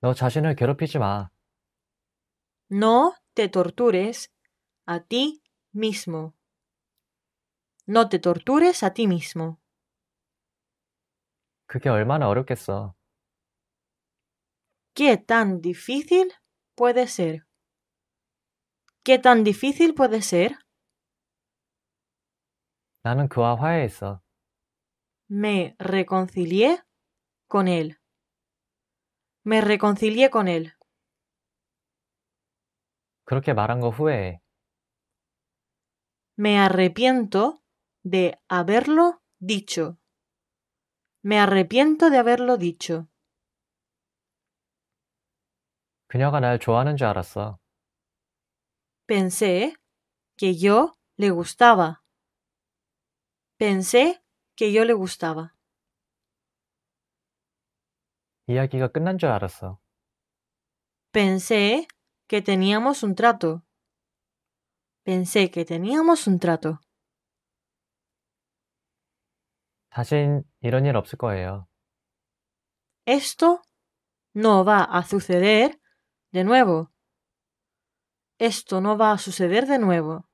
너 자신을 괴롭히지 마. No te tortures a ti mismo. No te tortures a ti mismo. 그게 얼마나 어렵겠어. ¿Qué tan difícil puede ser? ¿Qué tan difícil puede ser? 나는 그와 화해했어. Me reconcilié con él. Me reconcilié con él. 그렇게 말한 거 후회해. Me arrepiento de haberlo dicho. Me arrepiento de haberlo dicho. 그녀가 날 좋아하는 줄 알았어. Pensé que yo le gustaba. Pensé que yo le gustaba. 이야기가 끝난 줄 알았어. Pensé que teníamos un trato. Pensé que teníamos un trato. 다신 이런 일 없을 거예요. Esto no va a suceder de nuevo. Esto no va a suceder de nuevo.